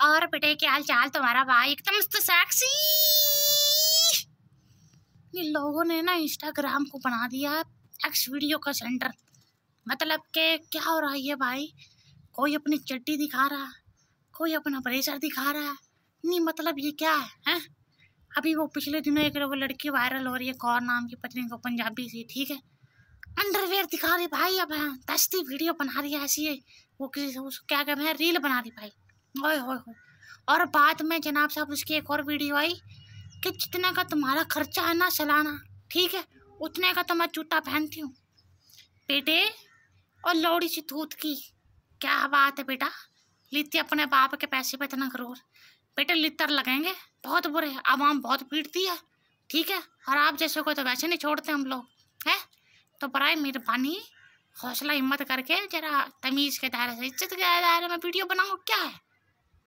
और बेटे, क्या हाल चाल तुम्हारा भाई? एकदम मस्त सेक्सी ये लोगों ने ना इंस्टाग्राम को बना दिया एक्स वीडियो का सेंटर मतलब के क्या हो रहा है भाई? कोई अपनी चड्डी दिखा रहा? कोई अपना प्रेशर दिखा रहा? नहीं मतलब ये क्या है, हैं? अभी वो पिछले दिनों एक वो लड़की वायरल हो रही है, कौर नाम की पत्नी को, पंजाबी सी, ठीक है? अंडरवेयर दिखा रही भाई, अब दस्ती वीडियो बना रही है ऐसी। है वो किसी क्या कहते हैं रील बना रही भाई। ओए होए और बाद में जनाब साहब, उसकी एक और वीडियो आई कि जितने का तुम्हारा खर्चा है ना सालाना, ठीक है, उतने का तो मैं जूता पहनती हूँ। बेटे, और लौड़ी सी दूध की, क्या बात है बेटा? लीती अपने बाप के पैसे पे इतना करोड़ बेटे लितर लगेंगे, बहुत बुरे आवाम बहुत पीटती है, ठीक है, और आप जैसे को तो वैसे नहीं छोड़ते हम लोग, हैं? तो बराए मेहरबानी, हौसला हिम्मत करके जरा तमीज़ के दायरे से, इज़्ज़त के दायरे में वीडियो बनाओ क्या है?